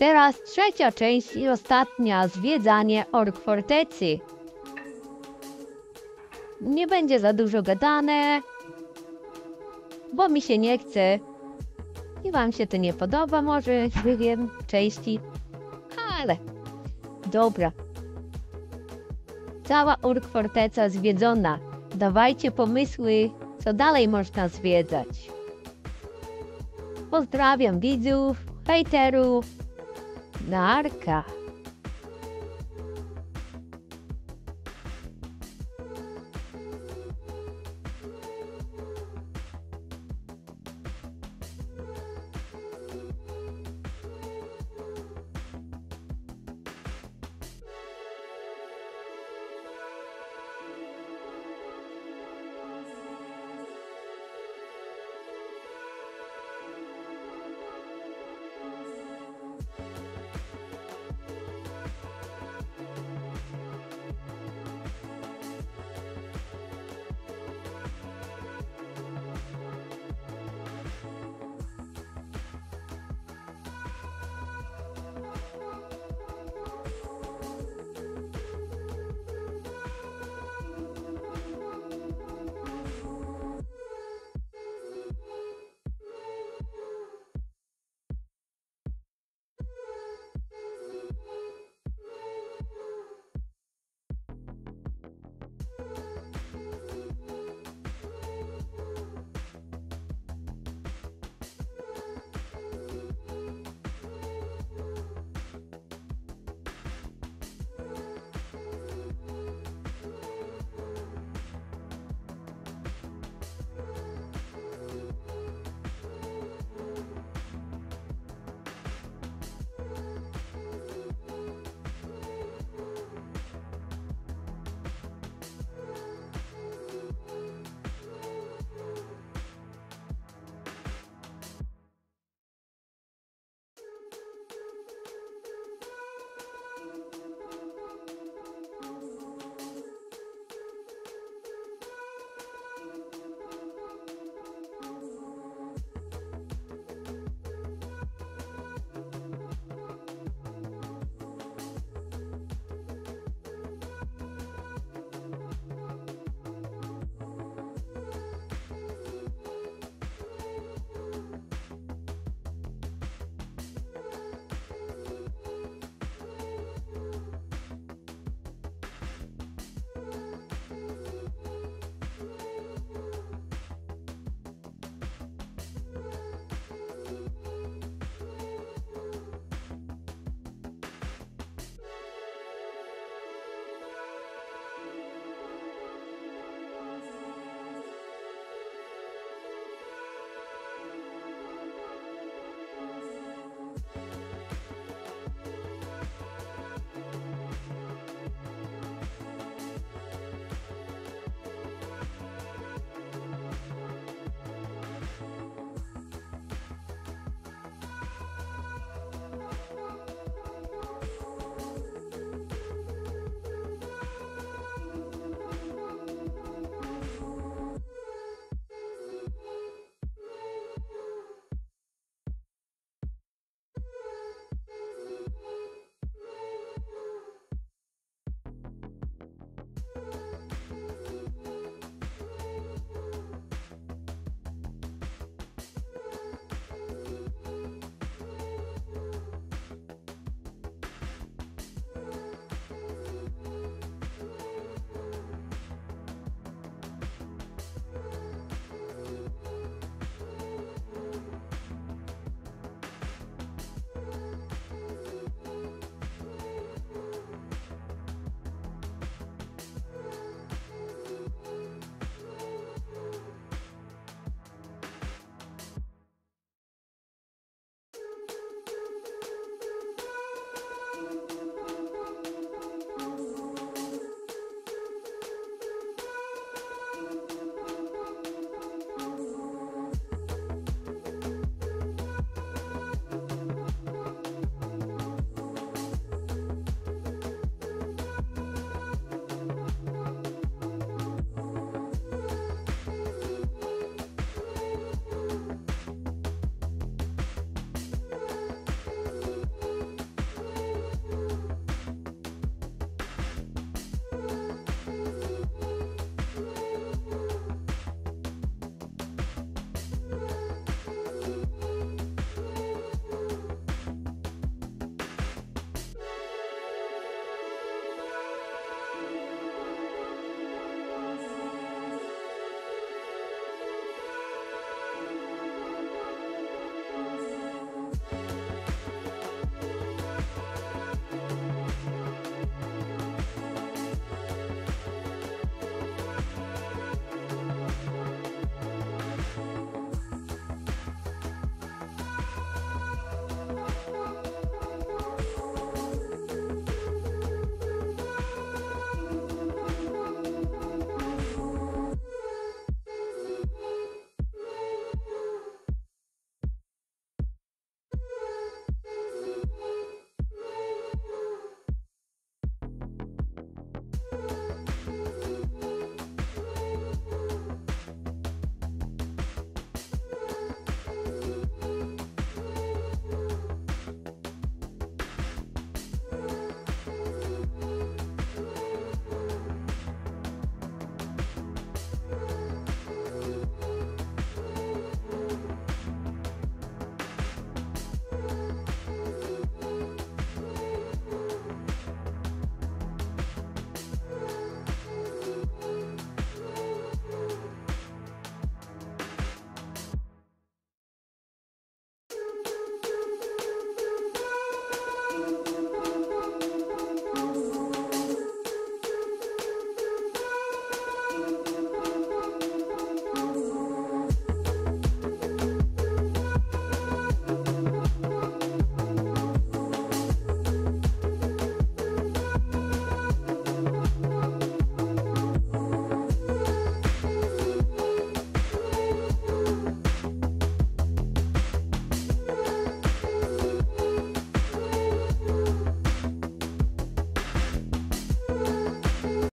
Teraz trzecia część i ostatnia zwiedzanie Ork Fortecy. Nie będzie za dużo gadane, bo mi się nie chce. I wam się to nie podoba może, nie wiem, części. Ale dobra. Cała Ork Forteca zwiedzona. Dawajcie pomysły, co dalej można zwiedzać. Pozdrawiam widzów, hejterów. na arca.